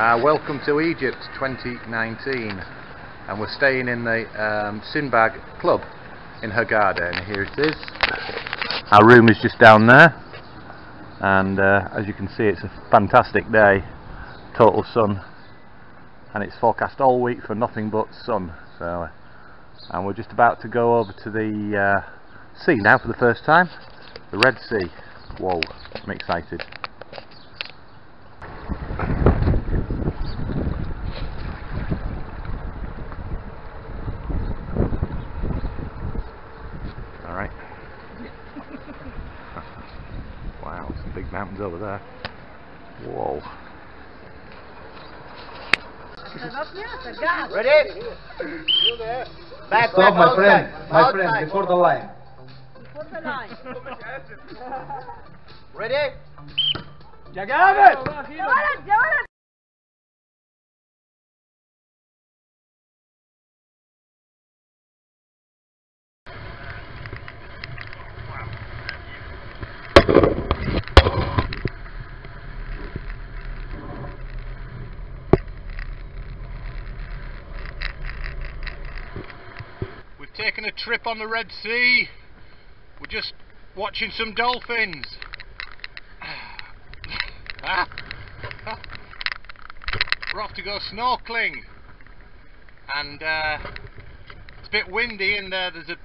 Uh, welcome to Egypt 2019 and we're staying in the um, Sindbad Club in Hurghada and here it is. Our room is just down there. And uh, as you can see it's a fantastic day, total sun. And it's forecast all week for nothing but sun. So uh, and we're just about to go over to the uh, sea now for the first time, the Red Sea. Whoa, I'm excited. Big mountains over there. Whoa. Ready? Back, Stop, back, my friend. outside. My friend, Outside. before the line. Ready? We've taken a trip on the Red Sea. We're just watching some dolphins. Ah. We're off to go snorkeling. And uh, it's a bit windy and uh, there's a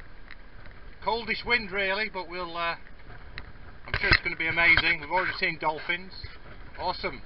coldish wind really, but we'll uh, I'm sure it's going to be amazing. We've already seen dolphins. Awesome.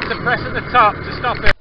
Don't to press at the top to stop it.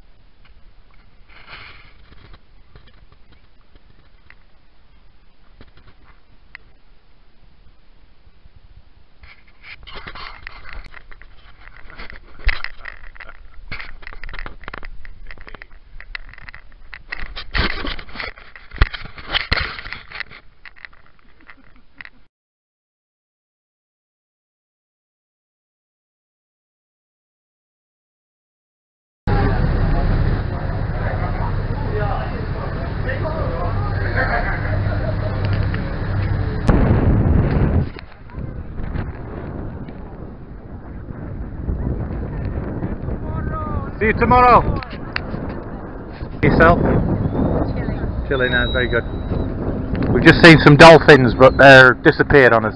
See you tomorrow. Yourself? Chilling. Chilling, uh, very good. We've just seen some dolphins, but they're disappeared on us.